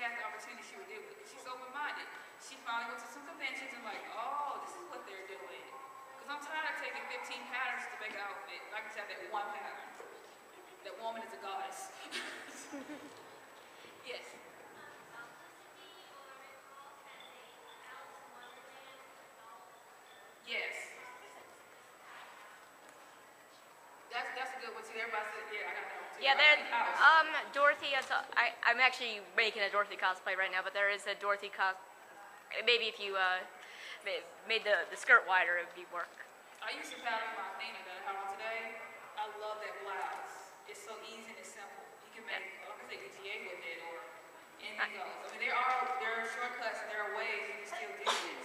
had the opportunity, she would do it. She's open-minded. She finally went to some conventions and like, oh, this is what they're doing. Because I'm tired of taking 15 patterns to make an outfit. I can have that one pattern. That woman is a goddess. Yes. That's, that's a good one too. Everybody said, yeah, I got that one too. Yeah, I there. like house. Um, Dorothy. I, I'm actually making a Dorothy cosplay right now, but there is a Dorothy cos. Maybe if you uh, made the, the skirt wider, it would be work. I used to pattern my Athena that I have on today. I love that blouse. It's so easy and it's simple. You can make, like I say, ETA with it or anything else. I mean, there are, there are shortcuts and there are ways you can still do this.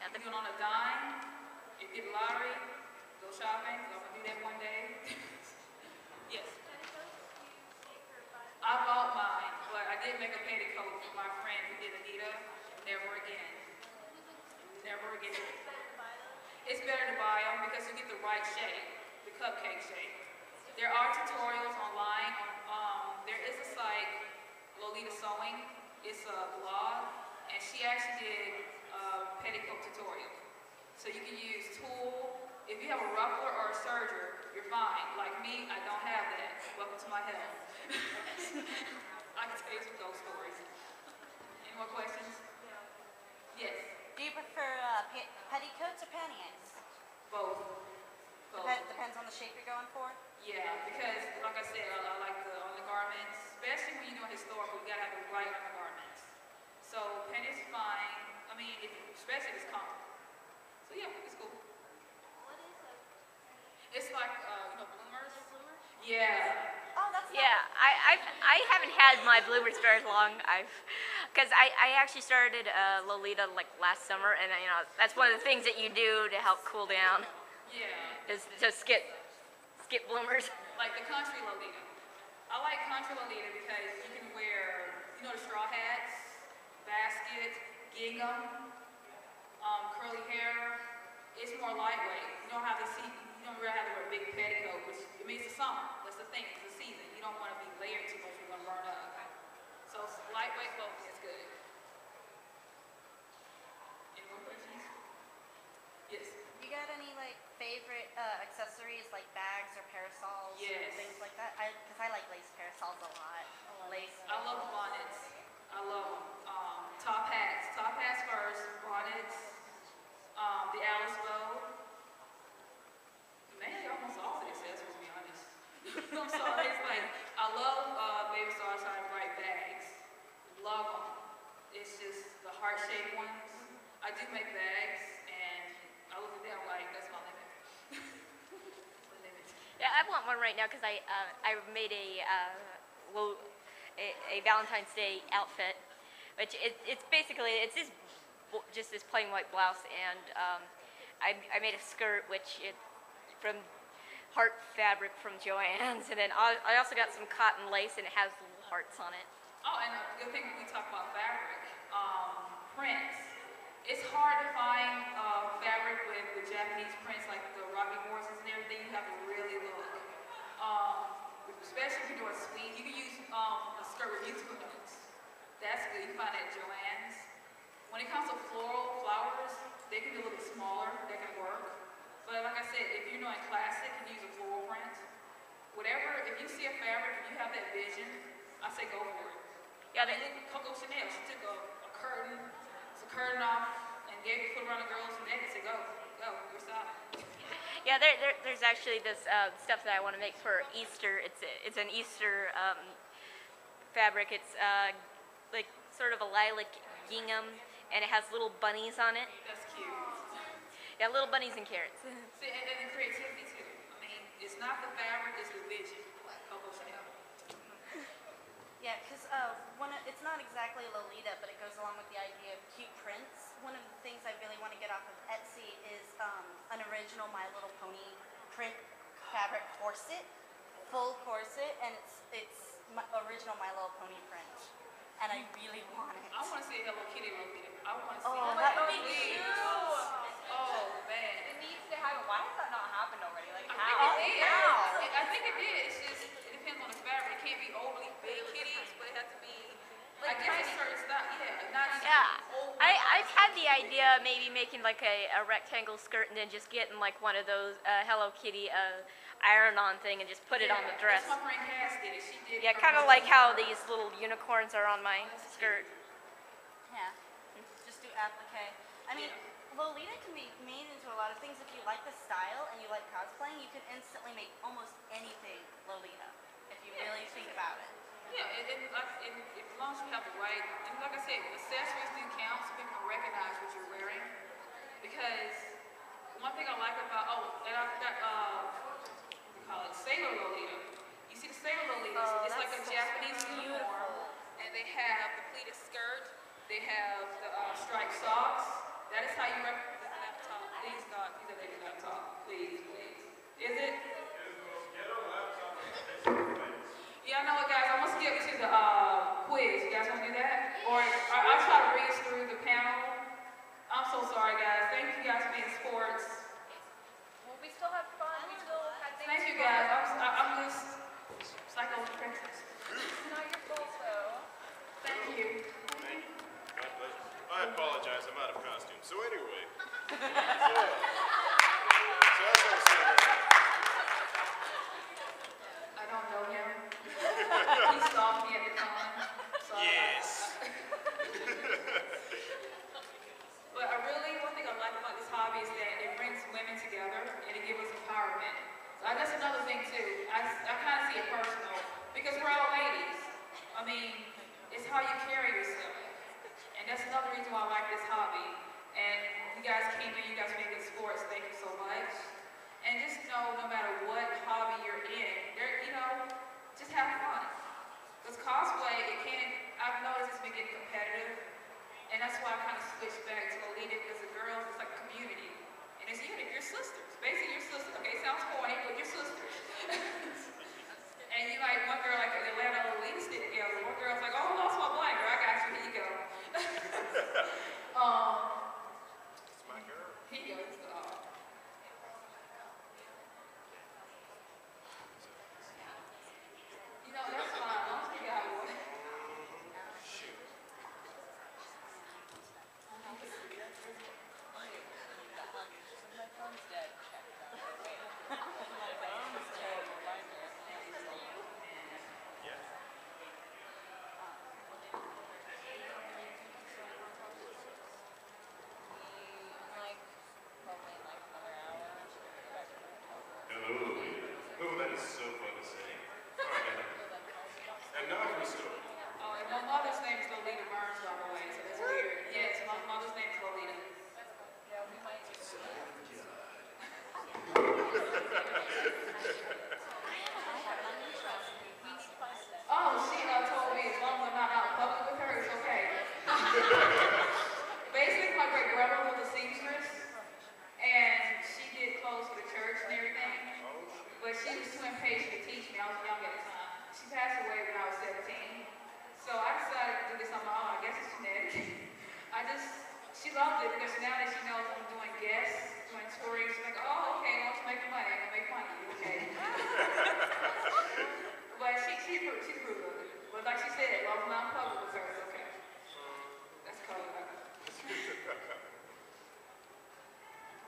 Yeah, If you're on a dime, you get a lottery, go shopping, I'm gonna do that one day. Yes. But I did make a petticoat for my friend who did Anita. Never again. Never again. It's better to buy them because you get the right shape, the cupcake shape. There are tutorials online. Um, there is a site, Lolita Sewing. It's a blog, and she actually did a petticoat tutorial. So you can use tulle. If you have a ruffler or a serger, you're fine. Like me, I don't have that. Welcome to my hell. I can tell you some ghost stories. Any more questions? Yes, Do you prefer uh, pa- petticoats or pantyhose? both. Both. Dep- depends on the shape you're going for. Yeah, because like I said, I, I like the undergarments, especially when you're doing historical, you gotta have the right undergarments. So penny's fine. I mean, if, especially if it's comfortable. So yeah, it's cool. It's like uh, you know, bloomers. Yeah. Yeah, I, I've, I haven't had my bloomers very long. I've, because I, I actually started uh, Lolita like last summer, and you know that's one of the things that you do to help cool down Yeah. is to skip, skip bloomers. Like the country Lolita. I like country Lolita because you can wear, you know, the straw hats, basket, gingham, um, curly hair. It's more lightweight. You don't have to see, you don't really have to wear a big petticoat, which, I mean, it's the summer. That's the thing, it's the season. You don't want to be layered too much, you're going to burn up. So lightweight clothing is good. Any more questions? Yes. You got any like favorite uh, accessories like bags or parasols Yes. or things like that? I because I like lace parasols a lot. Lace. I love bonnets. I love. Um, top hats. Top hats first. Bonnets. Um, the Alice bow. Mainly almost all the accessories, to be honest. I'm sorry. It's like, I love uh, Baby Star Shine Bright bags. Love them. It's just the heart-shaped ones. I do make bags, and I look at them like, that's my limit. That's my limit. Yeah, I want one right now because I, uh, I made a, uh, a, a Valentine's Day outfit, which it, it's basically it's this just this plain white blouse, and um, I, I made a skirt which it from heart fabric from Joann's, and then I, also got some cotton lace and it has little hearts on it. Oh, and good thing when we talk about fabric, um, prints. It's hard to find uh, fabric with the Japanese prints, like the rocking horses and everything. You have to really look. Um, especially if you're doing sweet, you can use um, a skirt with musical notes. That's good. You can find that at Joann's. When it comes to floral flowers, they can be a little bit smaller. They can work. But like I said, if you're doing classic, you can use a floral print. Whatever, if you see a fabric and you have that vision, I say go for it. Yeah, they, then Coco Chanel, she took a, a curtain, it's a curtain off, and gave it put around a girl's neck and said, go, go, your style. yeah. There, there, there's actually this uh, stuff that I want to make for Easter. It's a, it's an Easter um, fabric. It's uh, like sort of a lilac gingham, and it has little bunnies on it. That's cute. Yeah, little bunnies and carrots. See, and, and the creativity too. I mean, it's not the fabric, it's the vision. Coco Chanel. Yeah, because uh, one of, it's not exactly Lolita, but it goes along with the idea of cute prints. One of the things I really want to get off of Etsy is um, an original My Little Pony print fabric corset, full corset, and it's it's my original My Little Pony print, and I really want it. I want to see a Hello Kitty Lolita. I want to see Oh, it. that would be cute. Oh, man. It needs to happen. Why has that not happened already? Like I how? think it did. How? It- I think it did. It's just, it depends on the fabric. It can't be overly big kitties, but it has to be, I Like guess tiny it's certain not, yeah, not. Yeah, old I, ones. I've had the idea of maybe making like a, a rectangle skirt and then just getting like one of those uh, Hello Kitty uh, iron-on thing and just put it on the dress. That's my friend Cass did it. She did. Yeah, kind of like how skirt. these little unicorns are on my skirt. Yeah. Just do applique. I mean, Lolita can be made into a lot of things. If you like the style and you like cosplaying, you can instantly make almost anything Lolita. If you really think about it. Yeah, and, and, like, and as long as you have the right, and like I said, accessories do count so people can recognize what you're wearing. Because one thing I like about, oh, and I've got, uh, what do you call it, Sailor Lolita. You see the Sailor Lolitas, Oh, it's like a so Japanese uniform. And they have the pleated skirt, they have the uh, striped socks. That is how you rec- this laptop, please God, please let me laptop, please, please. Is it? Yeah, I know what, guys. I'm gonna skip to the uh, quiz. You guys wanna do that? Or I, I'll try to breeze through the panel. I'm so sorry, guys. Thank you guys for being sports. Well, we still have fun. We still had things. Thank you, guys. I'm, about. I'm just psycho princess. It's not your fault, though. Thank you. My pleasure. I apologize, I'm out of costume. So anyway. so, so as I was saying, I don't know him. he stalked me at the con. So I- Yes. But I really, one thing I like about this hobby is that it brings women together and it gives us empowerment. That's another thing too. I, I kind of see it personal because we're all ladies. I mean, it's how you carry yourself. And that's another reason why I like this hobby. And you guys came in, you guys made good sports. Thank you so much. And just know, no matter what hobby you're in, there, you know, just have fun. Because cosplay, it can, I've noticed it's been getting competitive. And that's why I kind of switched back to Lolita because the girls, it's like a community. And it's unit, you're sisters. Basically, you're sisters. Okay, sounds corny, but you're sisters. and you like, one girl, like Atlanta Lolita stick together. One girl's like, oh, I lost my blind girl. I got you. Here you go. um, It's my girl. here you go. It's, uh, you know, that's fine. As long as you got one. Shoot. Yeah. Like, probably in like another hour. Hello, Lolita. Oh, that is so fun to say. All right, and now for the story. Oh, and my mother's name is Lolita Burns, by the way, so that's weird. Yes, my mother's name is Lolita. Yeah, we might. Oh, she uh, told me as long as I'm not out in public with her, it's okay. Basically, my great grandma was a seamstress, and she did clothes for the church and everything. But she was too impatient to teach me. I was young at the time. She passed away when I was 17. So I decided to do this on my own. I guess it's genetic. I just, she loved it because now that she knows I'm doing guests, doing touring, she's like, oh, okay, well, she's making money. I'm gonna make money, okay? But she, she, approved- she approved of it. But like she said, as long as I'm not in public with her, it's okay. That's cool.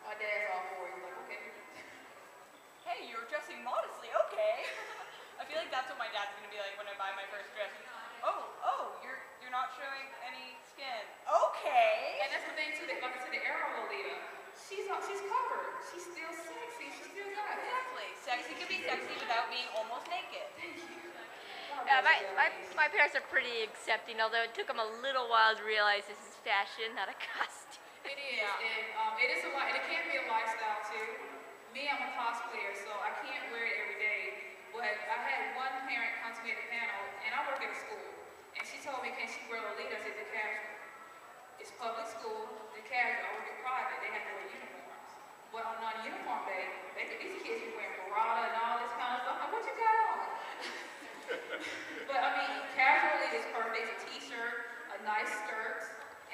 My dad's all for it. He's like, okay. Hey, you're dressing modestly. Okay. I feel like that's what my dad's gonna be like when I buy my first dress. Oh, oh, you're you're not showing any skin. Okay. And that's the thing too. That, like I said, the Ero Lolita, she's uh, she's covered. She's still sexy. She's still got. Exactly. Sexy can be sexy without being almost naked. Uh, my, my, my parents are pretty accepting, although it took them a little while to realize this is fashion, not a costume. It is, and um, it is a li- and it can be a lifestyle too. Me, I'm a cosplayer, so I can't wear it every day. But I had one parent come to me at the panel, and I work at a school, and she told me, can she wear Lolita? I said, the casual. It's public school, the casual. Work at private, they have to wear uniforms. But on non-uniform day, they these kids be wearing Barada and all this kind of stuff. I'm like, what you got on? but I mean, casually is perfect. A t-shirt, a nice skirt,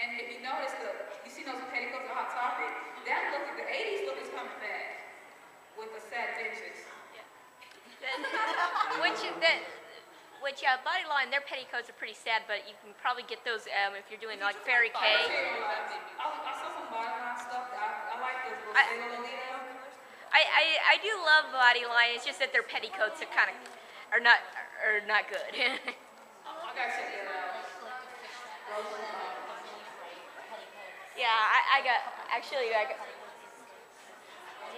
and if you notice the, you see those petticoats, the hot topic. That look, the '80s look is coming back with the satin inches. Then, which, that, which uh, Bodyline, their petticoats are pretty sad, but you can probably get those um, if you're doing like Fairy I K. I saw some bodyline stuff. I, I like this little I- I, I, I do love body line. It's just that their petticoats are kind of are not are not good. I gotta check that out. yeah, I, I got actually I got.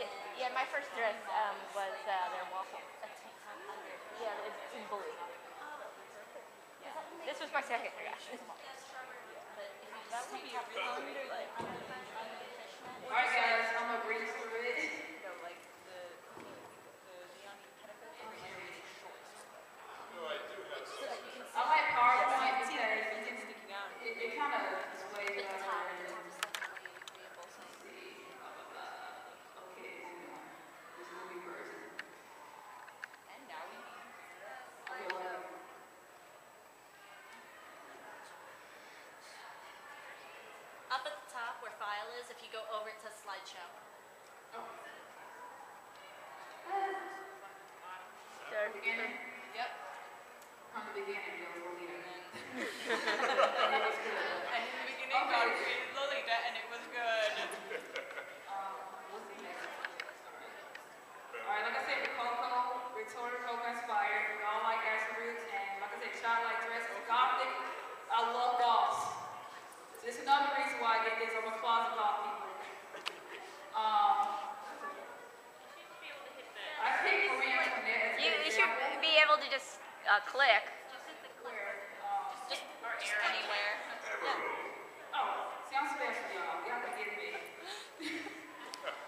Yeah, yeah, my first dress um, was uh, their waffle. Yeah, it's in blue. This was my second dress. That would be really like, All right, guys, I'm gonna breeze through it. no, like the, the neon petticoats are really short. I like PowerPoint because It's sticking out. it, it kind of displays better. and- Both sides. see, blah, blah, blah. Okay, this movie version. And now we Okay, whatever. Up at the top where file is, if you go over it to slideshow. Beginning? Yep. From the beginning, it was Lolita. And in the beginning, Okay. God created Lolita, and it was good. Um, what's the next one? All right, like I said, the Coco, Victorian Rococo inspired. We all like Ashley Roots, and like I said, childlike dresses, gothic. I love goths. So this is another reason why I get this. I'm a closet goth people. Um, I think Maria Antoinette is You, an you should example be able to just uh, click. where, um, Just Or air anywhere. Oh, see, I'm special, y'all. Y'all can get me.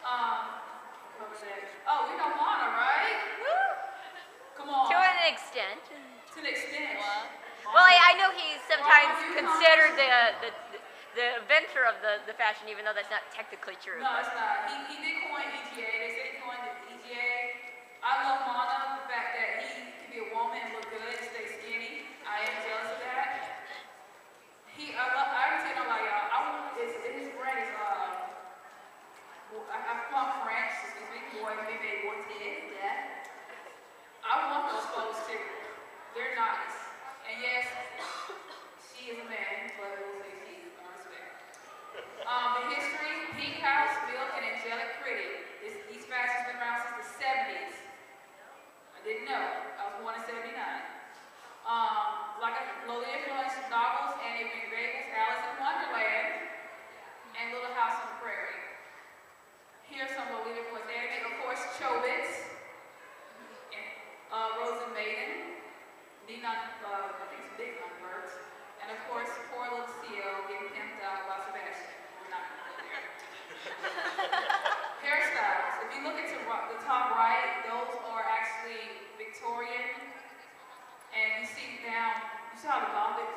um, what was that? Oh, we know Mana, right? Come on. To an extent. To an extent. Well, I, I know he's sometimes considered the, the the inventor of the, the fashion, even though that's not technically true. No, it's not. He, he did coin EGL. They said he coined the EGL. I love Mana, the fact that he can be a woman and look good and stay skinny. I am jealous of that. He, I love, I tell you, like, uh, I want, his, his brand is, uh, well, I, I'm from French, excuse me, boy, maybe Boitier, yeah. I want those clothes too. They're nice. And yes, she is a man, but we'll say she, I respect. Um, the history, Pink House, Milk, and Angelic Pretty. This, these fashions been around since the 70s. I didn't know. I was born in 79. Um, like a Lolita influenced novels and Adrian Gable's Alice in Wonderland and Little House on the Prairie. Here's some Lolita influenced anime. Of course, Chobits, and, uh, Rozen Maiden, Nina, uh, I think it's Big Birds, and of course, poor little Theo getting pimped out by Sebastian. We're not gonna go there. Hairstyles. If you look at the ro- the top right, those are actually Victorian. And you see down, you see how the gothic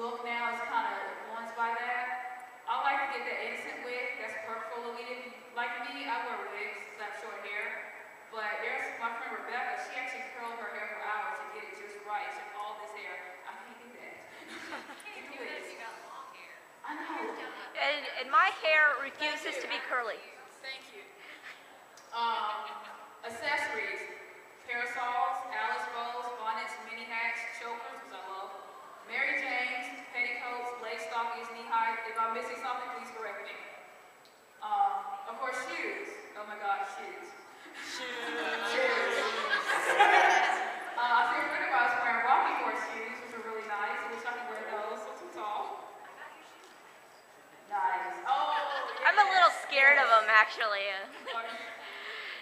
look now is kind of influenced by that. I like to get that innocent wig. That's perfect for Lolita. Like me, I wear wigs because I have short hair. But there's my friend Rebecca. She actually curled her hair for hours to get it just right. She had all this hair. I can't do that. Can't do it. I know. And, and my hair refuses to be curly. Thank you. Um, accessories, parasols, Alice bows, bonnets, mini hats, chokers, which I love, Mary Janes, petticoats, lace stockings, knee high. If I'm missing something, please correct me. Um, of course, shoes. Oh my God, shoes. Shoes. uh, I see a friend of ours wearing rocking horse shoes, which are really nice. I wish I could wear those. So too tall. Nice. Oh. I'm a little scared of them, actually.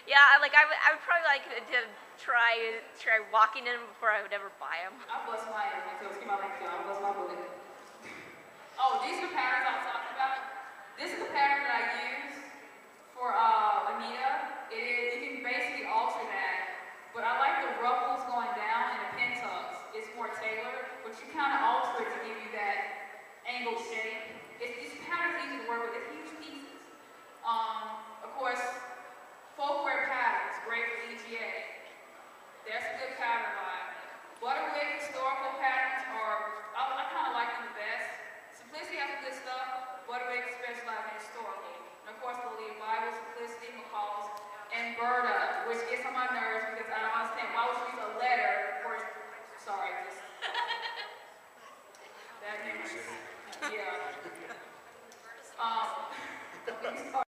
Yeah, I- like I would, I would probably like to try try walking in them before I would ever buy them. I bust my ass. So excuse my language, y'all. I bust my bullet. Oh, these are the patterns I was talking about. This is the pattern that I use for uh, Anita. It is, you can basically alter that. But I like the ruffles going down and the pin tucks. It's more tailored, but you kind of alter it to give you that angled shape. It's, this pattern's easy to work with. It's huge pieces. Um, of course, folkwear patterns, great for EGL. That's a good pattern line. Butterick historical patterns are, I, I kind of like them the best. Simplicity has some good stuff. Butterick specializes in historical. And of course, the lead Bible, Simplicity, McCall's, and Burda, which gets on my nerves because I don't understand why would you use a letter for, sorry, just, that yeah. Um,